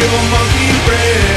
Your a monkey bread.